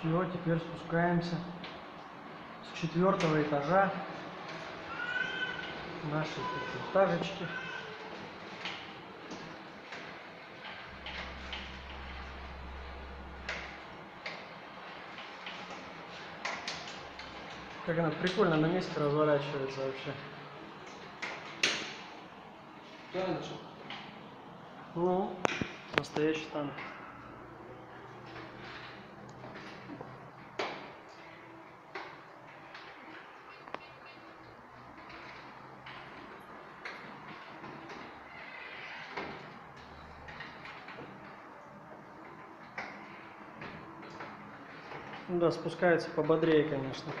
Все, теперь спускаемся с четвертого этажа нашей пятиэтажечки. Как она прикольно на месте разворачивается вообще. Танчик. Ну, настоящий танк. Да, спускается пободрее, конечно.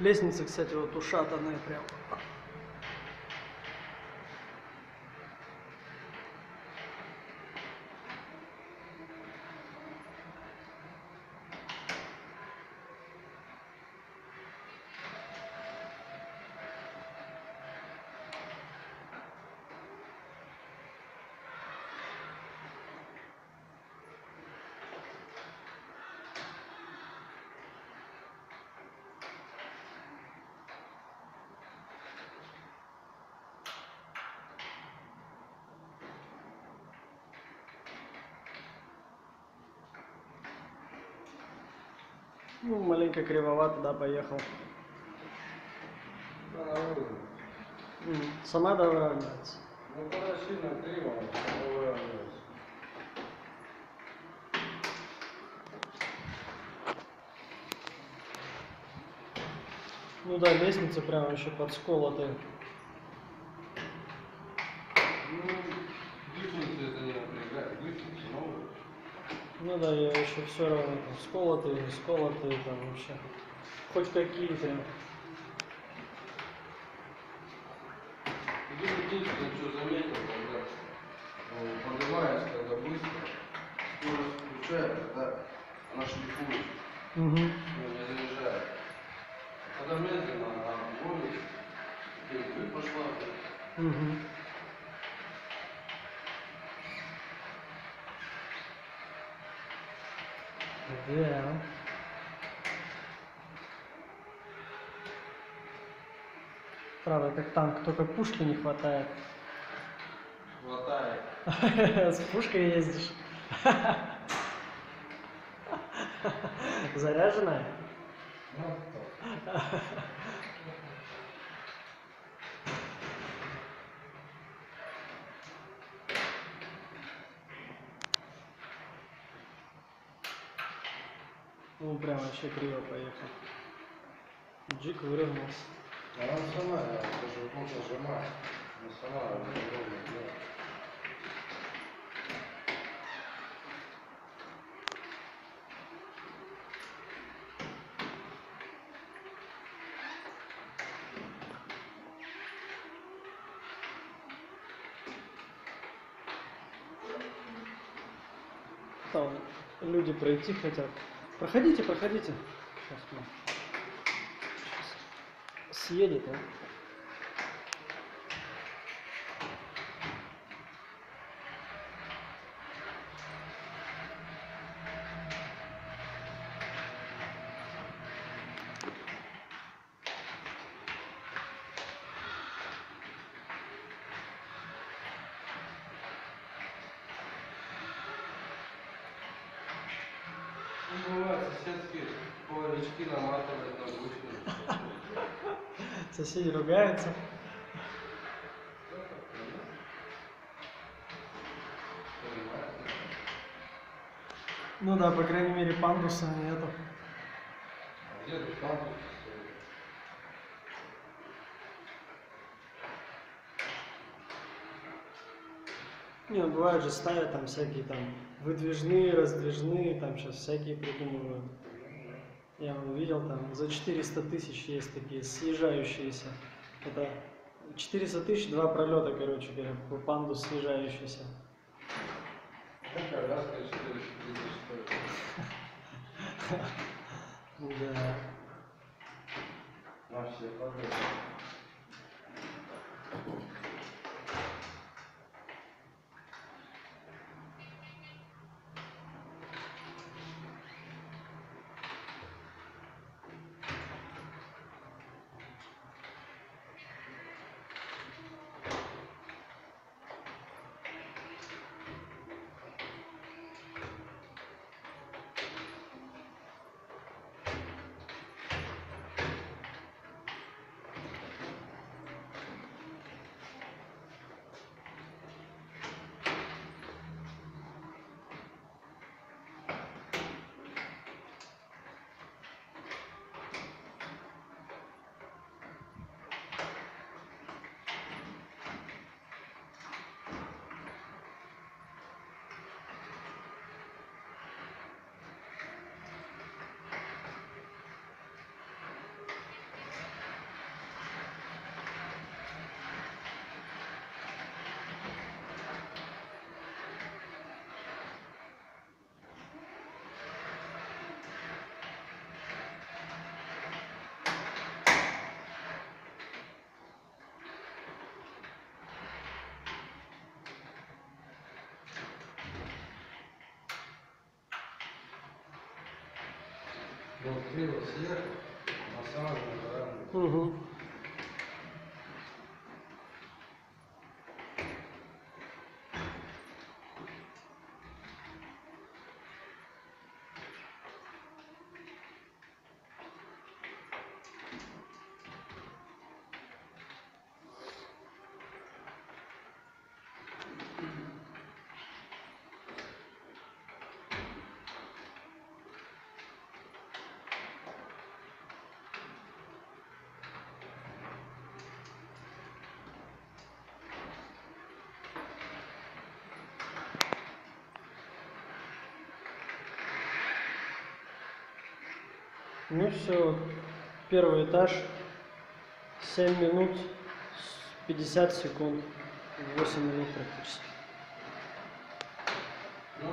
Лестница, кстати, вот ушатанная прям. Ну, маленько кривовато, да, поехал. Сама доравнивается. Ну, когда сильно криво, выравнивается. Ну да, лестница прям еще подсколотая. Ну да, я еще все равно там сколотые, не сколотые, там вообще. Хоть какие-то. Единственное, что заметил, когда э, поднимаешь, когда быстро, скорость включает, когда она шлифует, Угу. ну, не заряжает. Когда медленно, она ты пошла, Угу. Да. Правда, как танк, только пушки не хватает. хватает. С пушкой ездишь. Заряженная? Ну, прям вообще криво поехал. Джик выровнялся. Она сама, даже плохо сжимаю. Она сама делает. Там люди пройти хотят. Проходите, проходите. Сейчас мы. Съедет, а? Бывает, соседские поварички наматывают на гусеницы. Соседи ругаются. Ну да, по крайней мере, пандуса нету. Где-то там стоит. Не, ну, бывает же ставят там всякие там выдвижные, раздвижные, там сейчас всякие придумывают. Я видел там за 400 тысяч есть такие съезжающиеся. Это 400 тысяч, два пролета, короче говоря, по пандус съезжающийся. Коляска 400 тысяч стоит. Да. На все подряд. Вот криво съехал, массажный параметр. Угу. Ну все, первый этаж, 7 минут, с 50 секунд, 8 минут практически. Ну,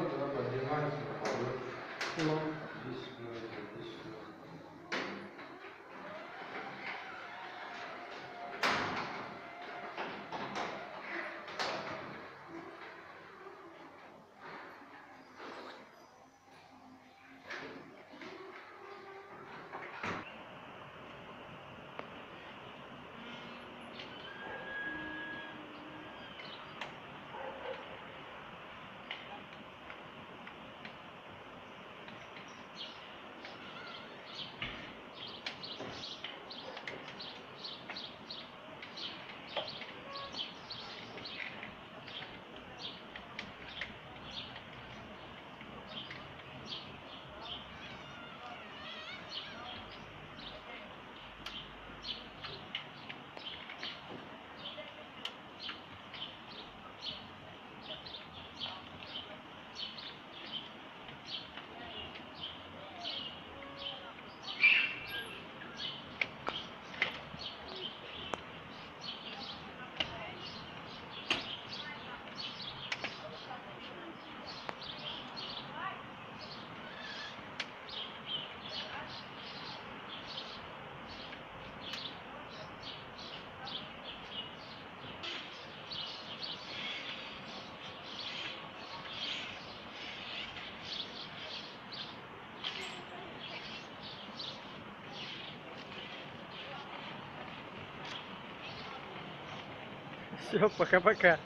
все, пока-пока.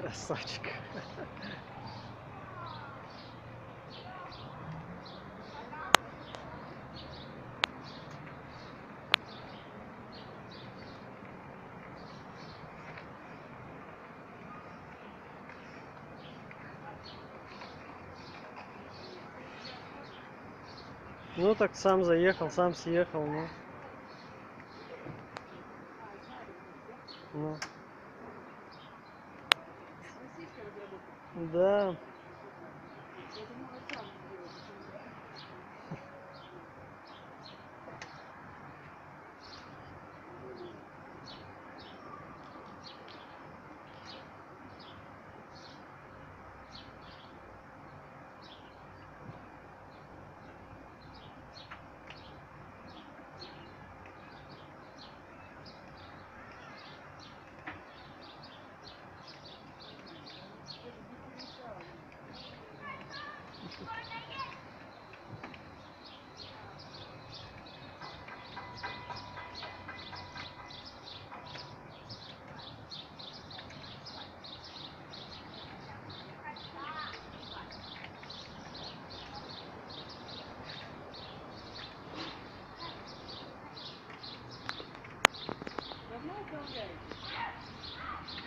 Красавчик. Ну так сам заехал, сам съехал, ну. Ну. Да.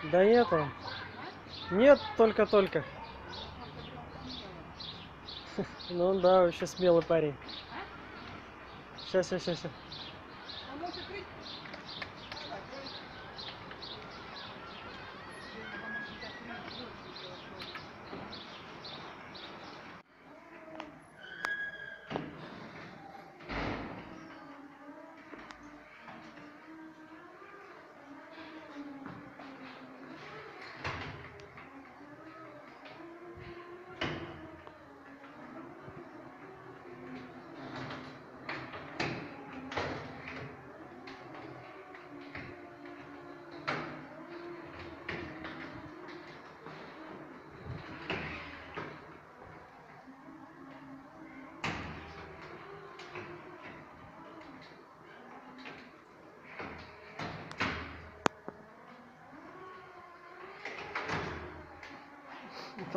Да нету. Нет, только-только. Ну да, вообще смелый парень. Сейчас, сейчас, сейчас. А может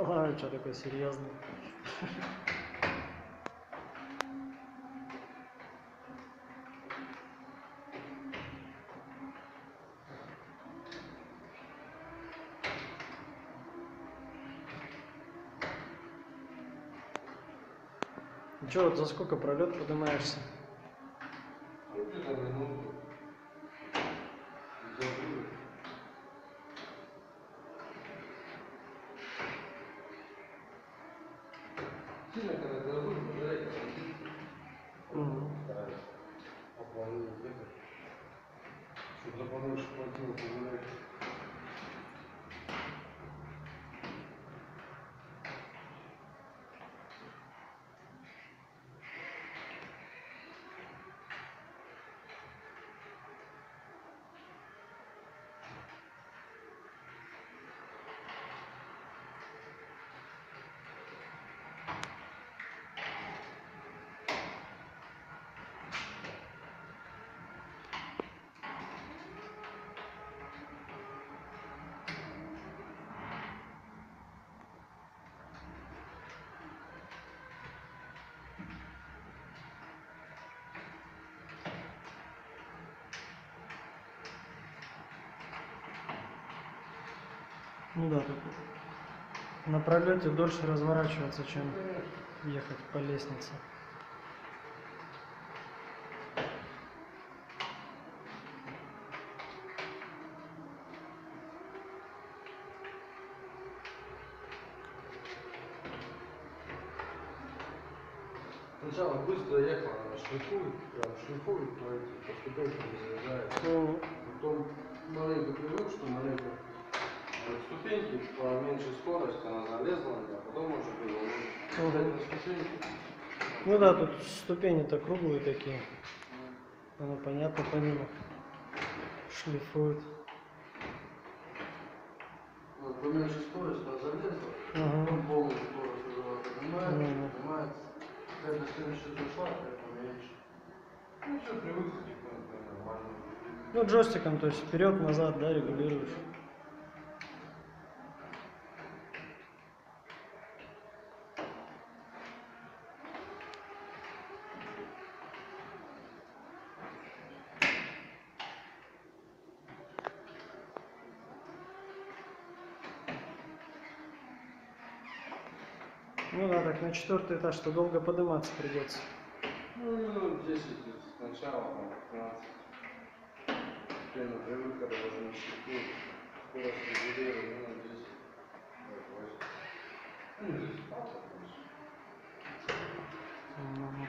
ладно, что такой серьезный. Че, вот за сколько пролет поднимаешься? Чтобы за побольше Ну да, тут на пролете дольше разворачиваться, чем ехать по лестнице. Сначала быстро ехал, она шлифует, прям шлифует по этим, по ступенькам заезжает. Ну, Потом маленько привык, что маленько ступеньки, поменьше скорость, она залезла, а потом уже было на ступеньки. ну да, тут ступени-то круглые такие. Оно понятно по ним шлифует. Вот, поменьше скорость, она залезла, Ага. потом полную скорость уже она поднимает, Мгм. поднимается. Когда следующая зашла, опять поменьше. Ну все, привык нормально. Ну, джойстиком, то есть вперед-назад, да, регулируешь. Ну да, так на четвертый этаж, что долго подниматься придется. Ну, минут 10 сначала, там, 15. Пена при выходе уже на щеку. Скорость регулируем, минут 10. Так, 8. Ну, здесь палка, конечно. Мгм.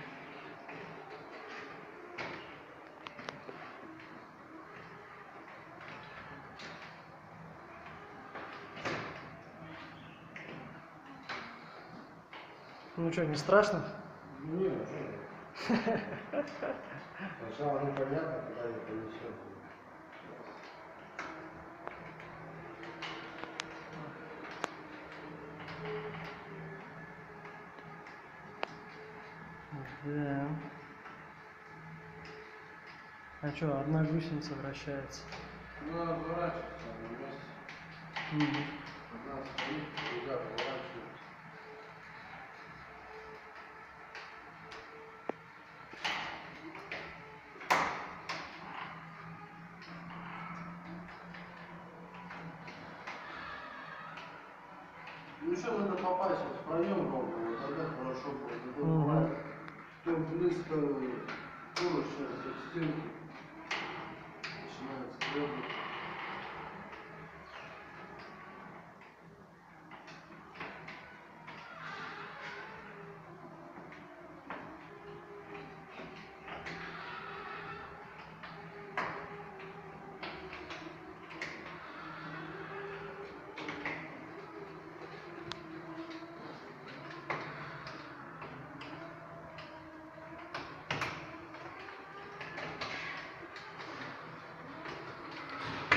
Ну что, не страшно? Не, что же. Сначала непонятно, куда не понесет. Да. А что, одна гусеница вращается? Ну, надо поворачиваться на месте. Мгм. Одна стоит, другая еще надо попасть вот в проем ровно, тогда хорошо будет. Бывает, Кто близко поручня к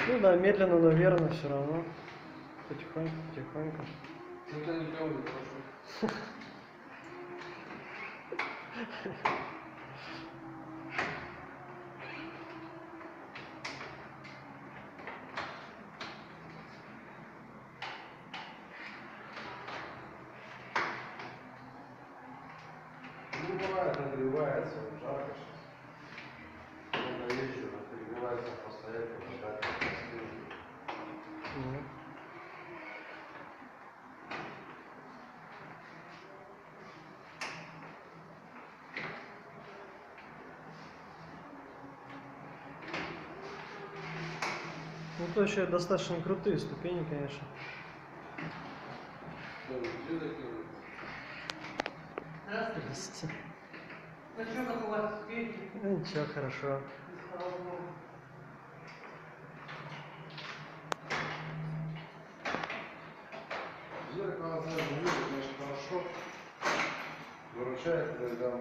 Ну да, медленно, но верно все равно. Потихоньку, потихоньку. Ну ты не прошу. Еще достаточно крутые ступени, конечно. Здравствуйте. Ну что, как у вас? Ну, ничего, хорошо. Выручает, когда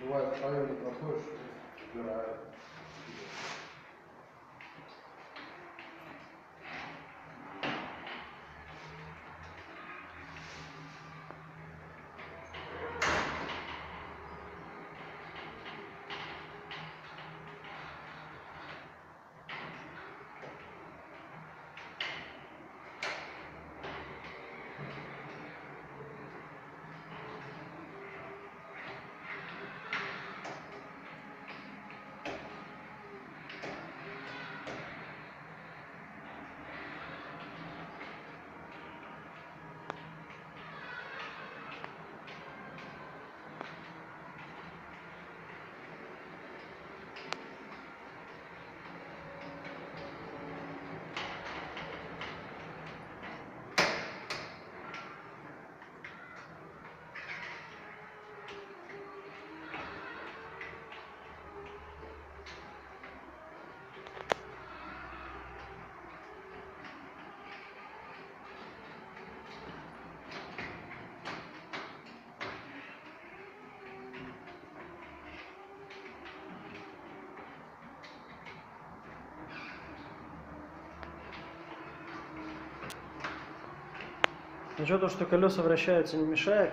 бывает, в районе проходишь, убирает. Что, то, что колеса вращаются, не мешает?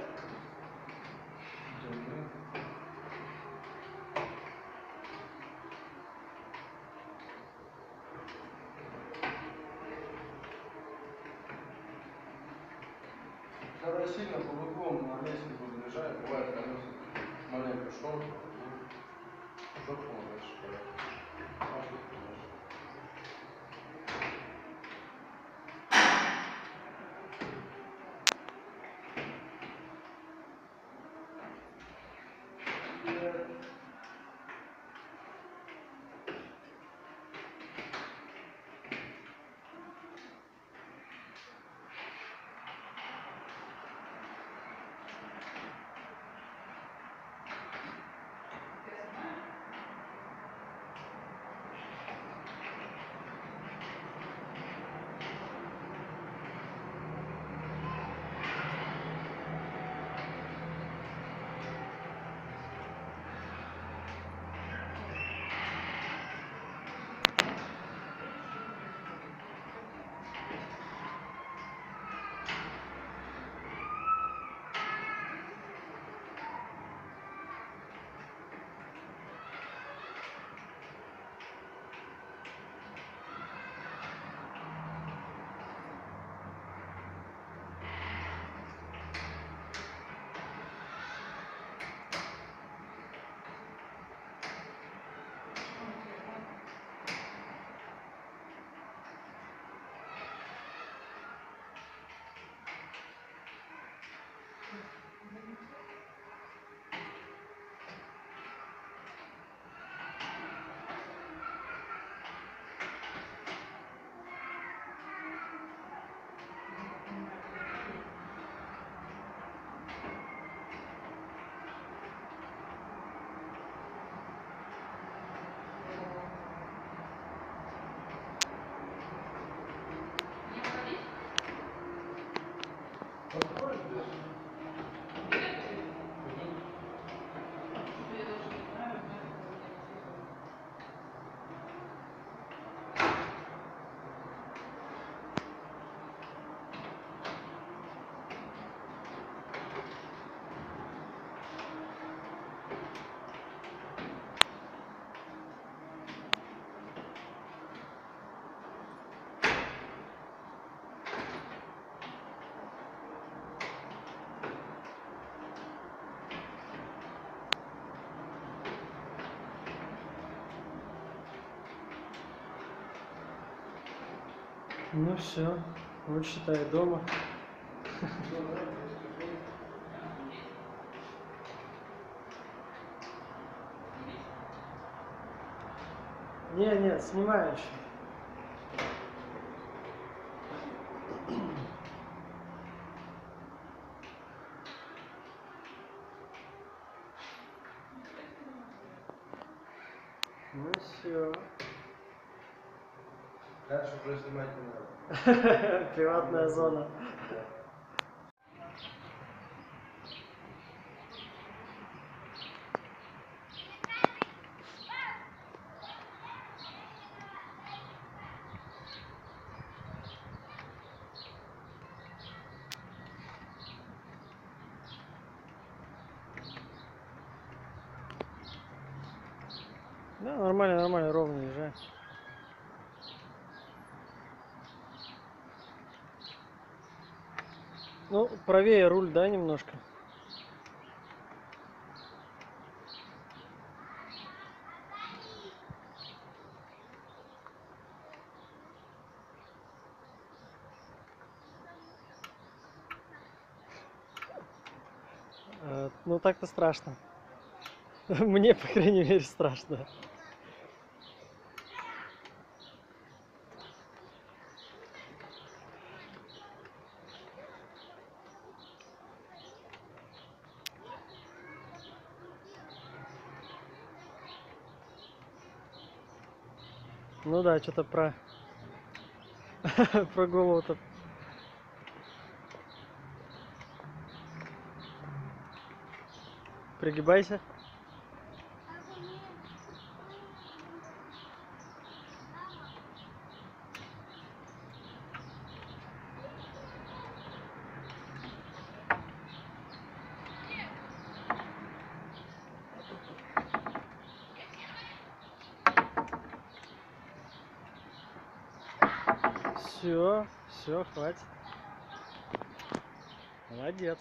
Ну все, вот считай дома. Не, не, снимаю еще. Ну все. Дальше уже снимать не надо. Приватная зона. Да, нормально, нормально, ровно езжай. Ну, правее руль, да, немножко? Э, Ну, так-то страшно. Мне, по крайней мере, страшно. Ну да, что-то про... про голову-то. Пригибайся. Все, все, хватит. Молодец.